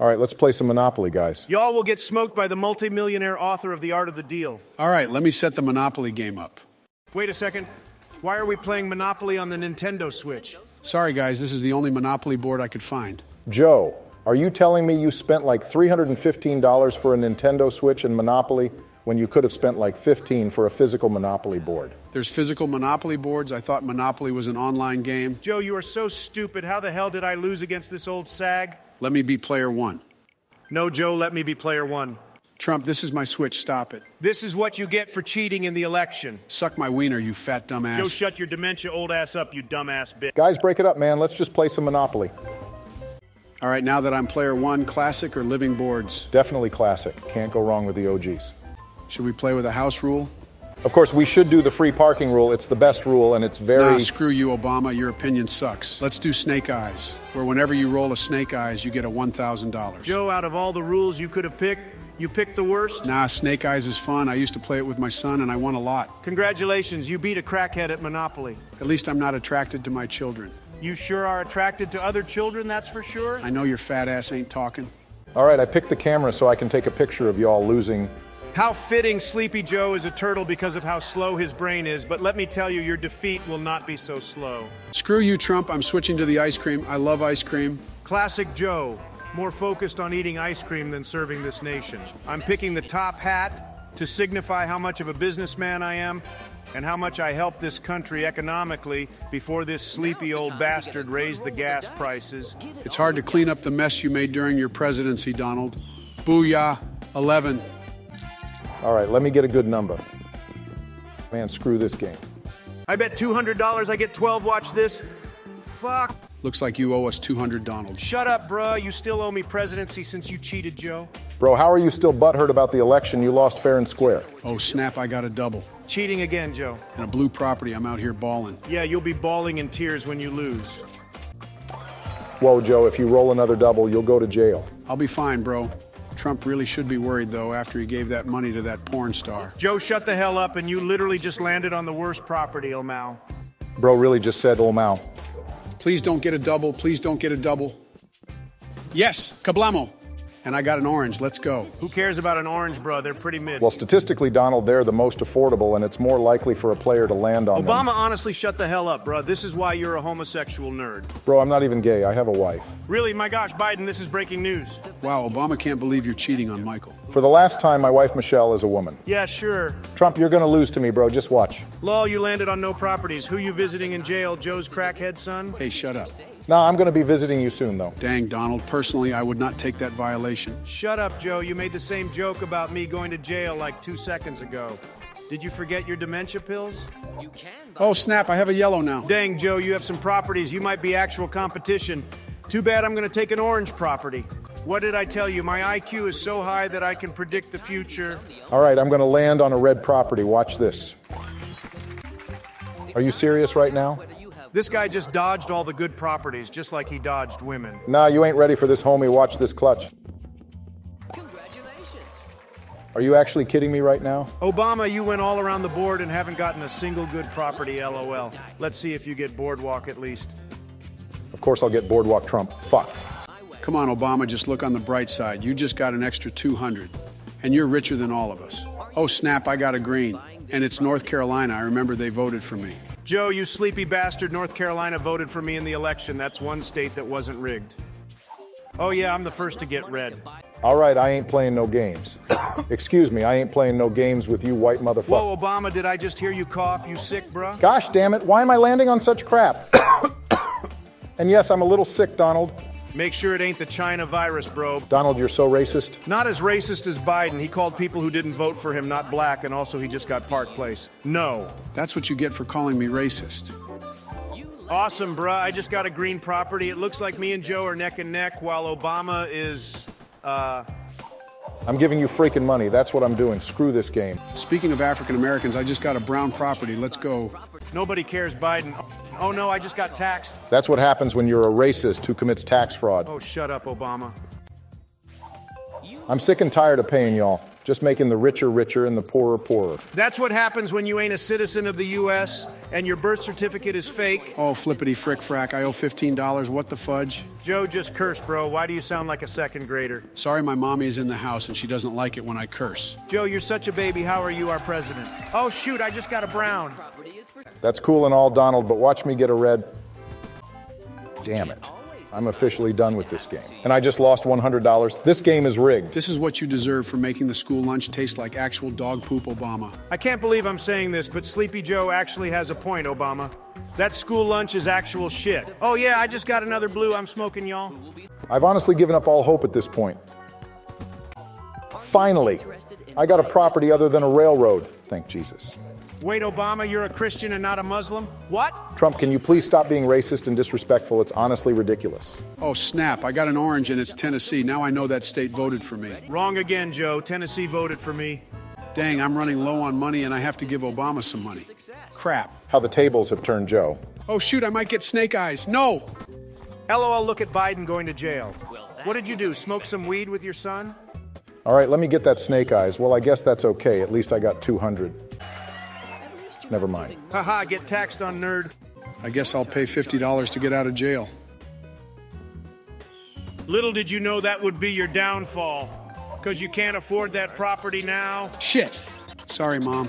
All right, let's play some Monopoly, guys. Y'all will get smoked by the multimillionaire author of The Art of the Deal. All right, let me set the Monopoly game up. Wait a second. Why are we playing Monopoly on the Nintendo Switch? Sorry, guys, this is the only Monopoly board I could find. Joe, are you telling me you spent like $315 for a Nintendo Switch and Monopoly when you could have spent like 15 for a physical Monopoly board? There's physical Monopoly boards. I thought Monopoly was an online game. Joe, you are so stupid. How the hell did I lose against this old sag? Let me be player one. No, Joe, let me be player one. Trump, this is my switch. Stop it. This is what you get for cheating in the election. Suck my wiener, you fat dumbass. Joe, shut your dementia old ass up, you dumbass bitch. Guys, break it up, man. Let's just play some Monopoly. All right, now that I'm player one, classic or living boards? Definitely classic. Can't go wrong with the OGs. Should we play with a house rule? Of course, we should do the free parking rule. It's the best rule, and it's very. Nah, screw you, Obama. Your opinion sucks. Let's do snake eyes, where whenever you roll a snake eyes, you get a $1,000. Joe, out of all the rules you could have picked, you picked the worst? Nah, snake eyes is fun. I used to play it with my son, and I won a lot. Congratulations, you beat a crackhead at Monopoly. At least I'm not attracted to my children. You sure are attracted to other children, that's for sure? I know your fat ass ain't talking. All right, I picked the camera so I can take a picture of y'all losing. How fitting Sleepy Joe is a turtle because of how slow his brain is, but let me tell you, your defeat will not be so slow. Screw you, Trump. I'm switching to the ice cream. I love ice cream. Classic Joe, more focused on eating ice cream than serving this nation. I'm picking the top hat to signify how much of a businessman I am and how much I helped this country economically before this sleepy old bastard raised the gas prices. It's hard to clean up the mess you made during your presidency, Donald. Booyah. 11. All right, let me get a good number. Man, screw this game. I bet $200 I get 12. Watch this. Fuck. Looks like you owe us 200, Donald. Shut up, bruh. You still owe me presidency since you cheated, Joe. Bro, how are you still butthurt about the election? You lost fair and square. Oh, snap, I got a double. Cheating again, Joe. And a blue property, I'm out here balling. Yeah, you'll be bawling in tears when you lose. Whoa, Joe, if you roll another double, you'll go to jail. I'll be fine, bro. Trump really should be worried, though, after he gave that money to that porn star. Joe, shut the hell up, and you literally just landed on the worst property, Omao. Bro really just said Omao. Please don't get a double. Please don't get a double. Yes, Kablamo. And I got an orange. Let's go. Who cares about an orange, bro? They're pretty mid. Well, statistically, Donald, they're the most affordable, and it's more likely for a player to land on Obama, them. honestly, shut the hell up, bro. This is why you're a homosexual nerd. Bro, I'm not even gay. I have a wife. Really? My gosh, Biden, this is breaking news. Wow, Obama can't believe you're cheating on Michael. For the last time, my wife Michelle is a woman. Yeah, sure. Trump, you're going to lose to me, bro. Just watch. Lol, you landed on no properties. Who you visiting in jail? Joe's crackhead son? Hey, shut up. Nah, I'm going to be visiting you soon, though. Dang, Donald. Personally, I would not take that violation. Shut up, Joe. You made the same joke about me going to jail like two seconds ago. Did you forget your dementia pills? You can. Oh, snap. I have a yellow now. Dang, Joe, you have some properties. You might be actual competition. Too bad I'm going to take an orange property. What did I tell you? My IQ is so high that I can predict the future. All right, I'm going to land on a red property. Watch this. Are you serious right now? This guy just dodged all the good properties, just like he dodged women. Nah, you ain't ready for this, homie. Watch this clutch. Congratulations. Are you actually kidding me right now? Obama, you went all around the board and haven't gotten a single good property, lol. Let's see if you get Boardwalk at least. Of course, I'll get Boardwalk Trump. Fuck. Come on, Obama, just look on the bright side. You just got an extra 200, and you're richer than all of us. Oh, snap, I got a green. And it's North Carolina. I remember they voted for me. Joe, you sleepy bastard, North Carolina voted for me in the election. That's one state that wasn't rigged. Oh, yeah, I'm the first to get red. All right, I ain't playing no games. Excuse me, I ain't playing no games with you white motherfucker. Whoa, Obama, did I just hear you cough? You sick, bruh? Gosh damn it, why am I landing on such crap? and yes, I'm a little sick, Donald. Make sure it ain't the China virus, bro. Donald, you're so racist. Not as racist as Biden. He called people who didn't vote for him not black, and also he just got Park Place. No. That's what you get for calling me racist. Awesome, bruh. I just got a green property. It looks like me and Joe are neck and neck, while Obama is, uh, I'm giving you freaking money. That's what I'm doing. Screw this game. Speaking of African Americans, I just got a brown property. Let's go. nobody cares Biden. Oh no, I just got taxed. That's what happens when you're a racist who commits tax fraud. Oh, shut up, Obama. I'm sick and tired of paying y'all. Just making the richer richer and the poorer poorer. That's what happens when you ain't a citizen of the U.S. and your birth certificate is fake. Oh, flippity frick frack. I owe $15. What the fudge? Joe just cursed, bro. Why do you sound like a second grader? Sorry, my mommy is in the house and she doesn't like it when I curse. Joe, you're such a baby. How are you, our president? Oh, shoot, I just got a brown. That's cool and all, Donald, but watch me get a red. Damn it. I'm officially done with this game. And I just lost $100. This game is rigged. This is what you deserve for making the school lunch taste like actual dog poop, Obama. I can't believe I'm saying this, but Sleepy Joe actually has a point, Obama. That school lunch is actual shit. Oh, yeah, I just got another blue I'm smoking, y'all. I've honestly given up all hope at this point. Finally, I got a property other than a railroad. Thank Jesus. Wait, Obama, you're a Christian and not a Muslim? What? Trump, can you please stop being racist and disrespectful? It's honestly ridiculous. Oh, snap. I got an orange and it's Tennessee. Now I know that state voted for me. Wrong again, Joe. Tennessee voted for me. Dang, I'm running low on money and I have to give Obama some money. Crap. How the tables have turned Joe. Oh, shoot, I might get snake eyes. No! LOL, look at Biden going to jail. What did you do? Smoke some weed with your son? All right, let me get that snake eyes. Well, I guess that's okay. At least I got 200. Never mind. Haha, get taxed on nerd. I guess I'll pay $50 to get out of jail. Little did you know that would be your downfall. Because you can't afford that property now. Shit. Sorry, Mom.